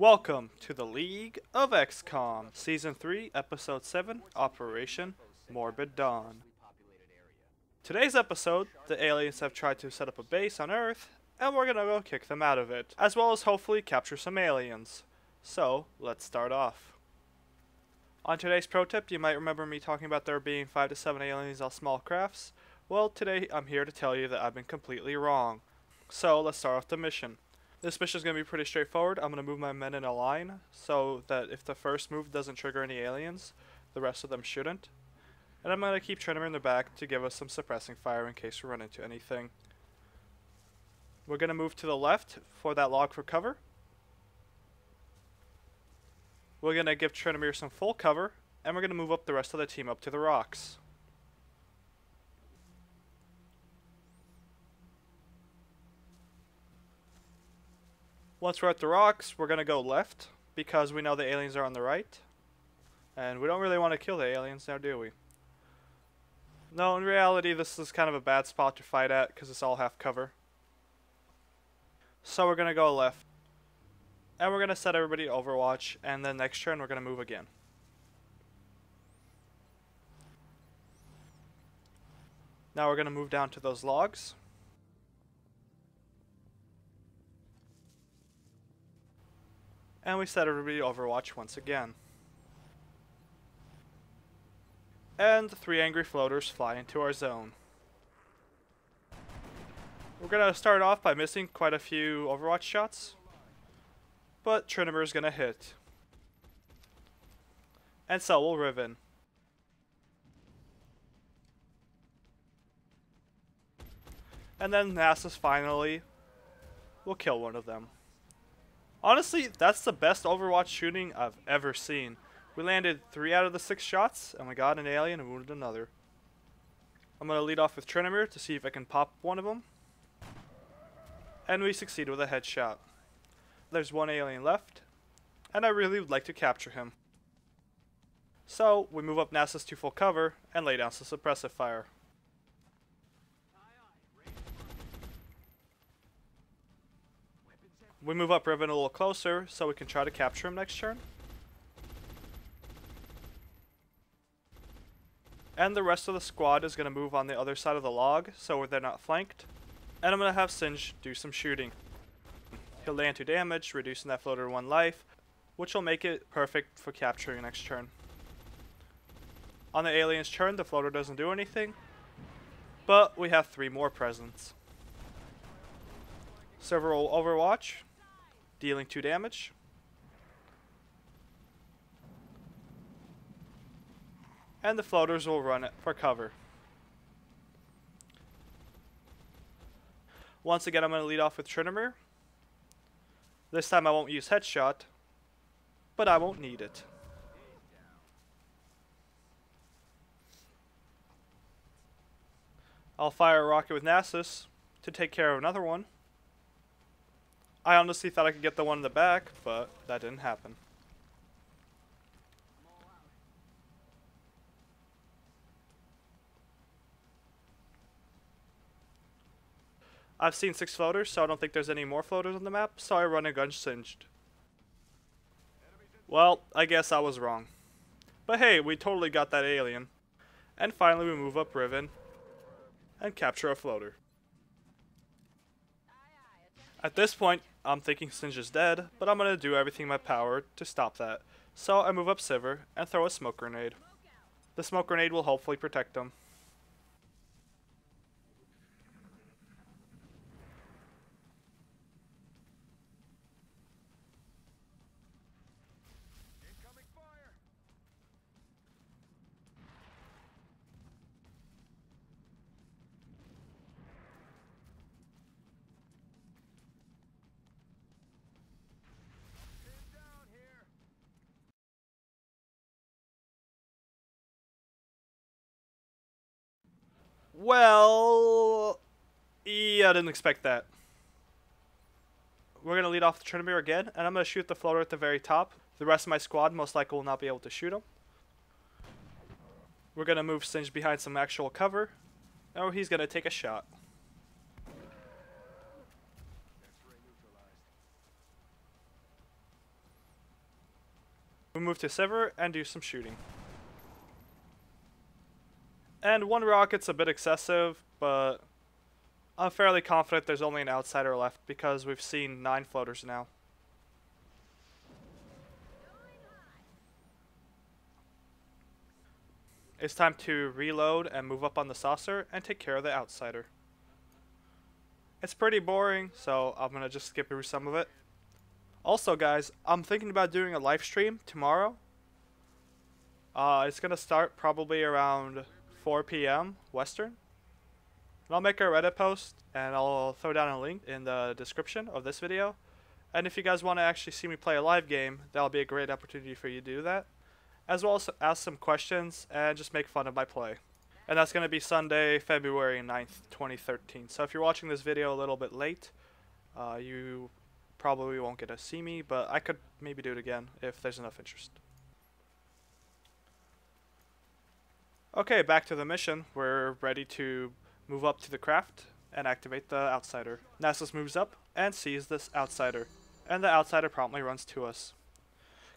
Welcome to the League of XCOM, Season 3, Episode 7, Operation Morbid Dawn. Today's episode, the aliens have tried to set up a base on Earth, and we're gonna go kick them out of it, as well as hopefully capture some aliens. So, let's start off. On today's pro tip, you might remember me talking about there being 5 to 7 aliens on small crafts. Well, today I'm here to tell you that I've been completely wrong. So, let's start off the mission. This mission is going to be pretty straightforward. I'm going to move my men in a line so that if the first move doesn't trigger any aliens, the rest of them shouldn't. And I'm going to keep Trinity in the back to give us some suppressing fire in case we run into anything. We're going to move to the left for that log for cover. We're going to give Tryndamere some full cover, and we're going to move up the rest of the team up to the rocks. Once we're at the rocks, we're going to go left because we know the aliens are on the right. And we don't really want to kill the aliens now, do we? No, in reality, this is kind of a bad spot to fight at because it's all half cover. So we're going to go left. And we're going to set everybody Overwatch, and then next turn we're going to move again. Now we're going to move down to those logs. And we set everybody Overwatch once again. And the three angry floaters fly into our zone. We're going to start off by missing quite a few Overwatch shots. But Tryndamere is going to hit. And so will Riven. And then Nasus finally will kill one of them. Honestly, that's the best Overwatch shooting I've ever seen. We landed three out of the six shots, and we got an alien and wounded another. I'm going to lead off with Tryndamere to see if I can pop one of them. And we succeed with a headshot. There's one alien left, and I really would like to capture him. So, we move up Nasus to full cover, and lay down some suppressive fire. We move up Riven a little closer so we can try to capture him next turn. And the rest of the squad is going to move on the other side of the log so they're not flanked. And I'm going to have Singe do some shooting. He'll land 2 damage, reducing that floater to 1 life, which will make it perfect for capturing next turn. On the alien's turn, the floater doesn't do anything, but we have 3 more presents. Several Overwatch, dealing 2 damage. And the floaters will run it for cover. Once again, I'm going to lead off with Tryndamere. This time I won't use Headshot, but I won't need it. I'll fire a rocket with Nasus to take care of another one. I honestly thought I could get the one in the back, but that didn't happen. I've seen six floaters, so I don't think there's any more floaters on the map, so I run a gun singed. Well, I guess I was wrong. But hey, we totally got that alien. And finally we move up Riven and capture a floater. At this point, I'm thinking Singe is dead, but I'm to do everything in my power to stop that. So I move up Sivir and throw a smoke grenade. The smoke grenade will hopefully protect him. Well, yeah, I didn't expect that. We're going to lead off the Tryndamere again, and I'm going to shoot the floater at the very top. The rest of my squad most likely will not be able to shoot him. We're going to move Singe behind some actual cover, Oh, he's going to take a shot. we move to Sivir and do some shooting. And one rocket's a bit excessive, but I'm fairly confident there's only an outsider left because we've seen nine floaters now. It's time to reload and move up on the saucer and take care of the outsider. It's pretty boring, so I'm going to just skip through some of it. Also, guys, I'm thinking about doing a live stream tomorrow. Uh, it's going to start probably around 4 p.m. Western. And I'll make a Reddit post, and I'll throw down a link in the description of this video. And if you guys want to actually see me play a live game, that'll be a great opportunity for you to do that. As well as ask some questions and just make fun of my play. And that's going to be Sunday, February 9th, 2013. So if you're watching this video a little bit late, uh, you probably won't get to see me, but I could maybe do it again if there's enough interest. Okay, back to the mission. We're ready to move up to the craft and activate the outsider. Nasus moves up and sees this outsider, and the outsider promptly runs to us.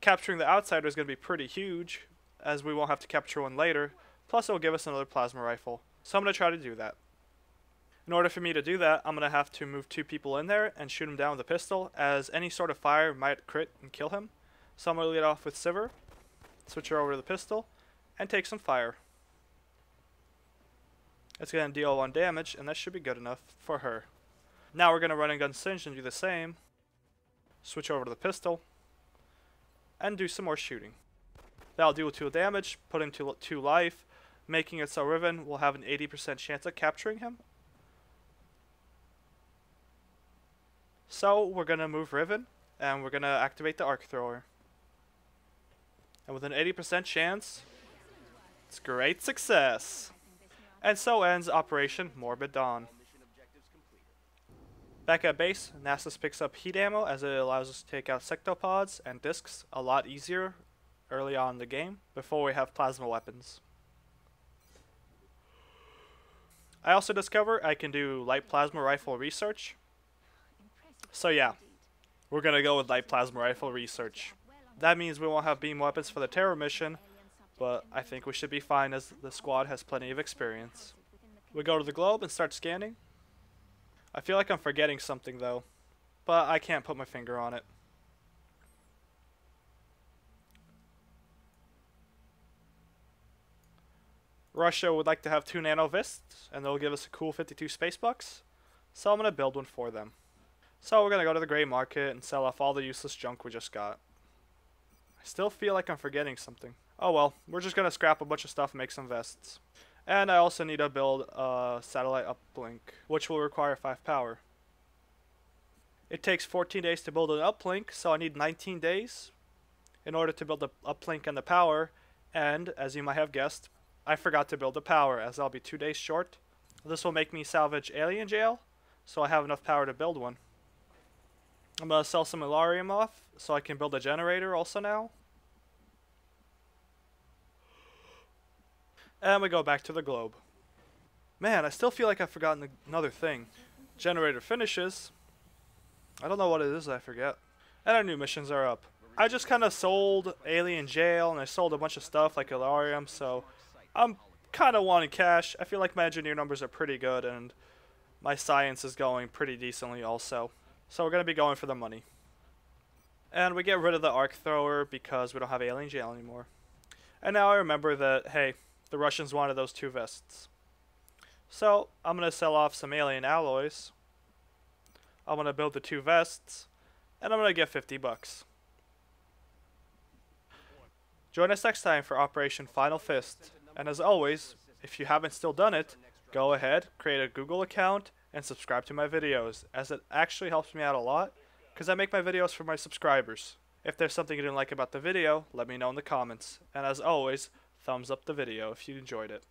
Capturing the outsider is going to be pretty huge, as we won't have to capture one later, plus it will give us another plasma rifle. So I'm going to try to do that. In order for me to do that, I'm going to have to move two people in there and shoot him down with a pistol, as any sort of fire might crit and kill him. So I'm going to lead off with Sivir, switch her over to the pistol, and take some fire. It's going to deal 1 damage, and that should be good enough for her. Now we're going to run and gun Singe and do the same. Switch over to the pistol. And do some more shooting. That'll deal 2 damage, put him to 2 life, making it so Riven will have an 80% chance of capturing him. So we're going to move Riven, and we're going to activate the Arc Thrower. And with an 80% chance, it's great success. And so ends Operation Morbid Dawn. Back at base, Nasus picks up heat ammo as it allows us to take out sectopods and discs a lot easier early on in the game before we have plasma weapons. I also discover I can do light plasma rifle research. So yeah, we're gonna go with light plasma rifle research. That means we won't have beam weapons for the terror mission, but I think we should be fine as the squad has plenty of experience. We go to the globe and start scanning. I feel like I'm forgetting something though, but I can't put my finger on it. Russia would like to have two nano vists, and they'll give us a cool 52 space bucks, so I'm going to build one for them. So we're going to go to the gray market and sell off all the useless junk we just got. I still feel like I'm forgetting something. Oh well, we're just to scrap a bunch of stuff make some vests. And I also need to build a satellite uplink, which will require 5 power. It takes 14 days to build an uplink, so I need 19 days in order to build the uplink and the power. And, as you might have guessed, I forgot to build the power, as I'll be 2 days short. This will make me salvage Alien Jail, so I have enough power to build one. I'm to sell some Elerium off, so I can build a generator also now. And we go back to the globe. Man, I still feel like I've forgotten another thing. Generator finishes. I don't know what it is I forget. And our new missions are up. I just kind of sold Alien Jail and I sold a bunch of stuff like Elerium, so I'm kind of wanting cash. I feel like my engineer numbers are pretty good and my science is going pretty decently also. So we're going to be going for the money. And we get rid of the arc thrower because we don't have Alien Jail anymore. And now I remember that, hey, the Russians wanted those two vests. So, I'm going to sell off some alien alloys. I'm going to build the two vests. And I'm going to get 50 bucks. Join us next time for Operation Final Fist. And as always, if you haven't still done it, go ahead, create a Google account, and subscribe to my videos, as it actually helps me out a lot, because I make my videos for my subscribers. If there's something you didn't like about the video, let me know in the comments. And as always, thumbs up the video if you enjoyed it.